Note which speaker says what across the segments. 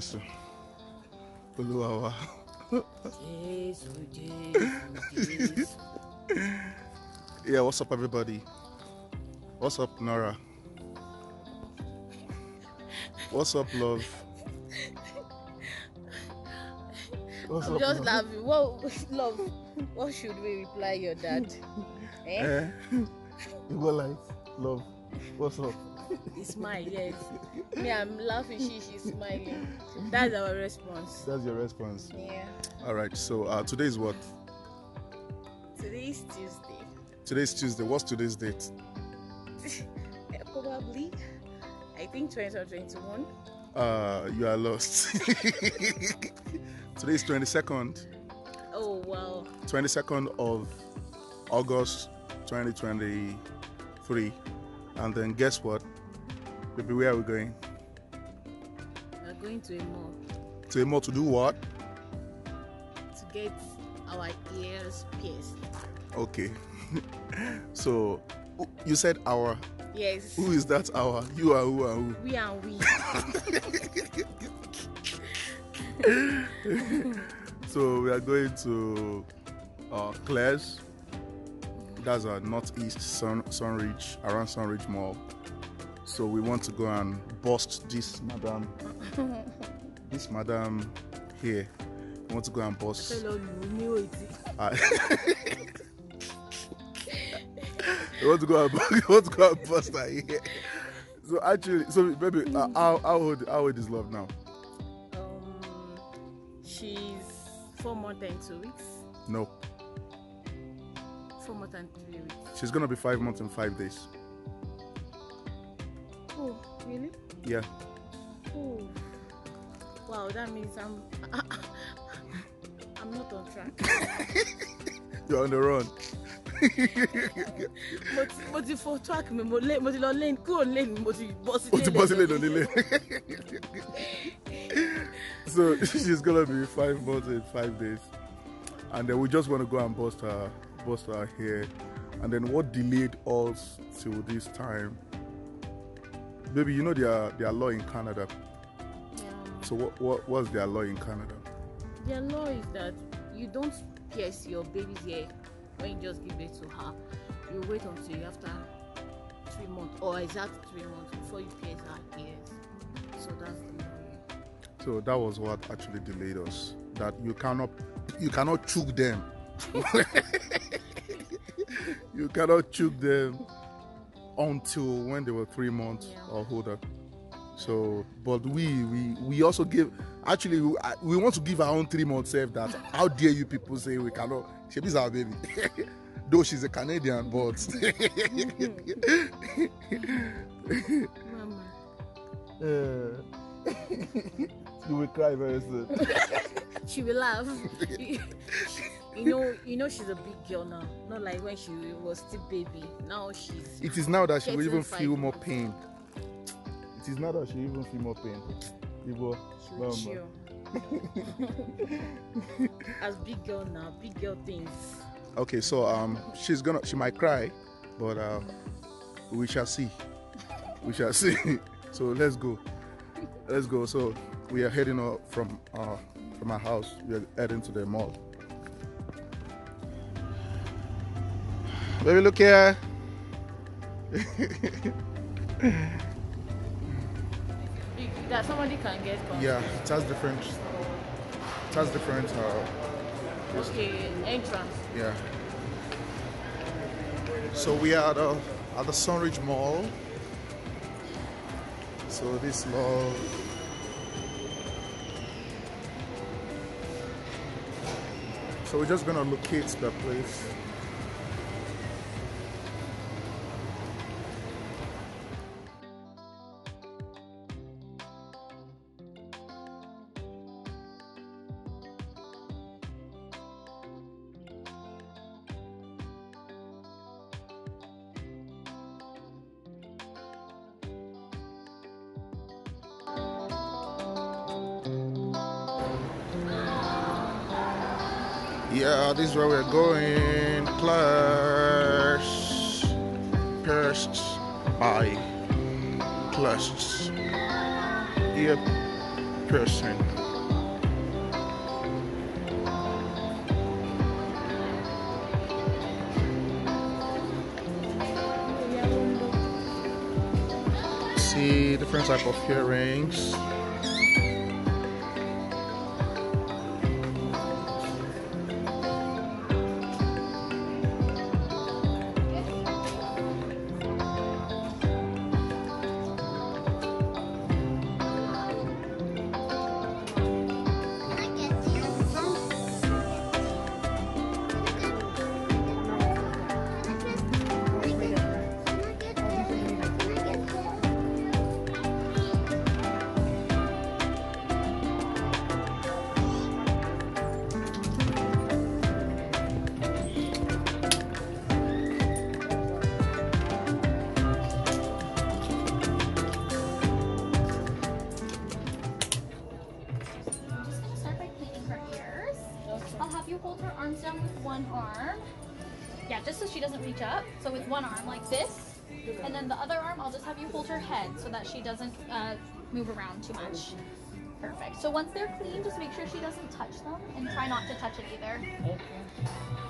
Speaker 1: Yeah, what's up, everybody? What's up, Nora? What's up, love? What's
Speaker 2: I'm
Speaker 1: up,
Speaker 2: just
Speaker 1: love?
Speaker 2: laughing. What, love, what should we reply your dad? Eh?
Speaker 1: Eh? You go like, love. What's up?
Speaker 2: He smile, yes. Me, I'm laughing, she, she's smiling. That's our response.
Speaker 1: That's your response.
Speaker 2: Yeah.
Speaker 1: All right. So uh, today is what?
Speaker 2: Today is Tuesday.
Speaker 1: Today's Tuesday. What's today's date?
Speaker 2: Probably, I think 2021.
Speaker 1: Uh, you are lost. Today's 22nd,
Speaker 2: Oh, wow.
Speaker 1: 22nd of August 2023. And then guess what? Baby, where are we going?
Speaker 2: We're going to a mall
Speaker 1: To a mall to do what?
Speaker 2: to get our ears pierced.
Speaker 1: Okay. so you said our.
Speaker 2: Yes.
Speaker 1: Who is that our? You are who are who?
Speaker 2: We and we.
Speaker 1: So we are going to uh, Claire's. That's our northeast Sun Sunridge around Sunridge Mall. So we want to go and bust this madam. this madam here. We want to go and bust.
Speaker 2: Hello, you knew it.
Speaker 1: Uh, we want to go and we want to go and bust her here. So actually, so baby, uh, how how old how old is love now?
Speaker 2: Um, she's four months and two weeks.
Speaker 1: No,
Speaker 2: Four months and three weeks.
Speaker 1: she's gonna be five months and five days.
Speaker 2: Really?
Speaker 1: Yeah.
Speaker 2: Oh, wow. That means I'm. I'm not on track.
Speaker 1: You're on the run.
Speaker 2: mo ti mo ti fọ track mi mo mo ti lọ lane kúrò lane mo ti bọ́ sí
Speaker 1: o ti bọ́ sílé
Speaker 2: lane.
Speaker 1: lónílé. so she's gonna be five months in five days, and then we just want to go and bust her, bust her hair, and then what delayed us till this time? Baby, you know their their law in Canada.
Speaker 2: Yeah.
Speaker 1: So what what what's their law in Canada?
Speaker 2: Their law is that you don't pierce your baby's ear when you just give birth to her. You wait until after three months or exact three months before you pierce her ears. So that's the law.
Speaker 1: So that was what actually delayed us. That you cannot you cannot choke them. you cannot choke them until when they were three months or older. So, but we we we also give actually we, we want to give our own three months self that how dare you people say we cannot she is our baby though she's a Canadian but
Speaker 2: Mama. Eh.
Speaker 1: you will cry very soon
Speaker 2: She will laugh. You know, you know she's a big girl now. Not like when she was still baby. Now she's
Speaker 1: It is now that she will even feel more pain. It is now that she even feel more pain. Ibo.
Speaker 2: As big girl now, big girl things.
Speaker 1: Okay, so um, she's gonna she might cry, but uh, we shall see. We shall see. so let's go. Let's go. So we are heading from uh from our house. We are heading to the mall. Baby, look here.
Speaker 2: That somebody can get confused.
Speaker 1: Yeah, it has different. It has different. Uh,
Speaker 2: Okay, entrance.
Speaker 1: Yeah. So we are at, uh, at the Sunridge Mall. So this mall. So we're just gonna locate the place. Yeah, this is where we're going. Plus, Pierced by Clash. Yep. piercing. See different type of earrings.
Speaker 3: You hold her arms down with one arm. Yeah, just so she doesn't reach up. So with one arm like this, and then the other arm, I'll just have you hold her head so that she doesn't uh, move around too much. Perfect. So once they're clean, just make sure she doesn't touch them, and try not to touch it either. Now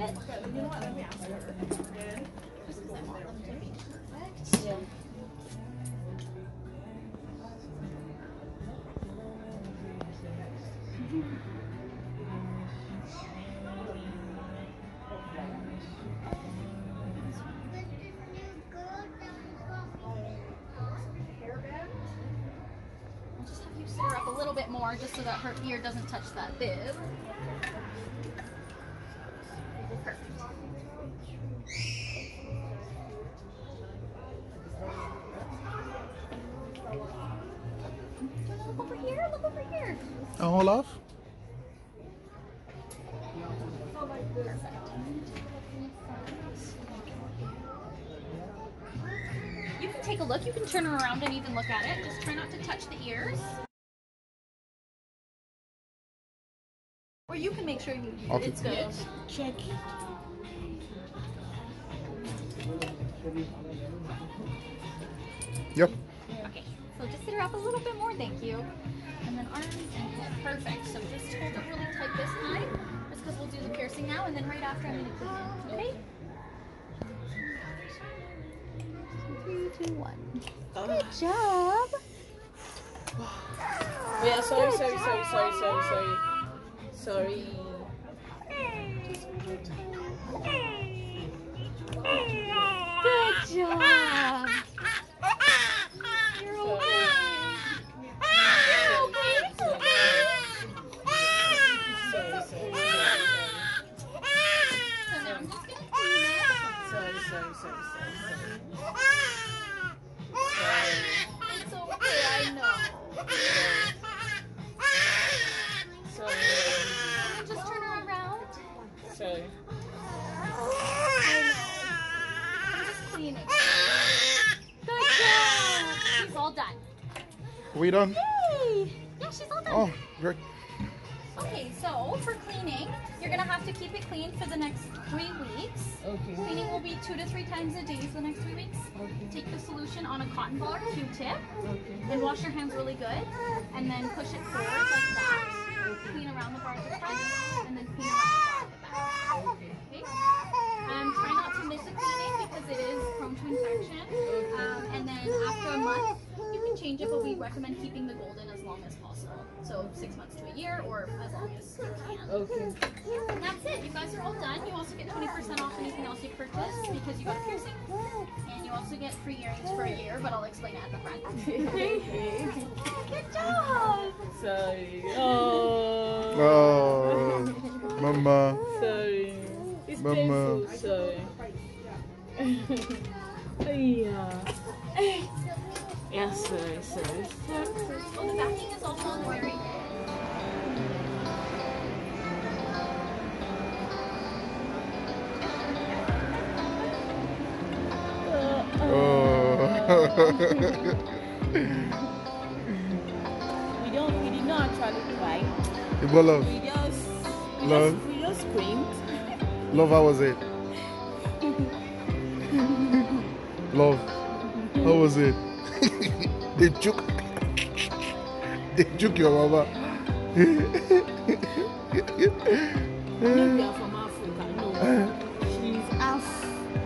Speaker 3: that one a little bit. Just 'cause I want them to be. I'll just have you sit her up a little bit more just so that her ear doesn't touch that bib. Look over here.
Speaker 1: Oh, Olaf?
Speaker 3: You can take a look. You can turn her around and even look at it. Just try not to touch the ears. Or you can make sure you
Speaker 1: Okay.
Speaker 3: it's good.
Speaker 2: Check.
Speaker 1: Yep.
Speaker 3: Okay, so just sit her up a little bit more, thank you. And then arms and head, perfect. So just hold it really tight this time, just because we'll do the piercing now, and then right after I'm gonna clean it, okay? Three, two, one. Good job.
Speaker 2: Ah, yeah, sorry, sorry, sorry, sorry, sorry, sorry. Sorry.
Speaker 3: Good job.
Speaker 1: We done?
Speaker 3: Yay! Yeah, she's all done.
Speaker 1: Oh, great.
Speaker 3: Okay, so for cleaning, you're gonna have to keep it clean for the next three weeks.
Speaker 2: Okay.
Speaker 3: Cleaning will be two to three times a day for the next three weeks. Take the solution on a cotton ball or Q-tip and wash your hands really good. And then push it forward like that. Recommend keeping the golden as long as possible. So six months to a year or as long as you can.
Speaker 2: Okay.
Speaker 3: And that's it. You guys are all done. You also get 20% off anything else you purchase because you got a piercing. And you also get free earrings for a year, but I'll explain it at the front. Good job!
Speaker 2: Sorry. Oh.
Speaker 1: Oh, Mama.
Speaker 2: Sorry. It's
Speaker 1: Mama.
Speaker 2: painful. Sorry. yeah. Yeah. Yes, sir, sir, sir.
Speaker 3: Oh, the backing is also very
Speaker 1: Oh.
Speaker 2: We don't, we did not actually cry.
Speaker 1: Igbo love.
Speaker 2: We just, we
Speaker 1: Love.
Speaker 2: just, we just screamed.
Speaker 1: Love, how was it? Love, how was it? they juke. they juke your mama.
Speaker 2: From Africa. No, she's half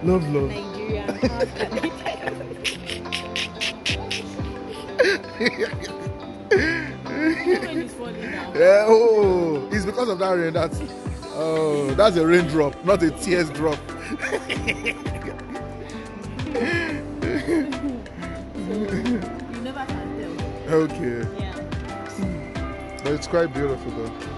Speaker 1: Love, love.
Speaker 2: Nigerian.
Speaker 1: Yeah, oh, it's because of that rain. That's oh, that's a raindrop, not a tears drop. Mm-hmm.
Speaker 2: You never can tell.
Speaker 1: Okay,
Speaker 2: Yeah.
Speaker 1: but it's quite beautiful though.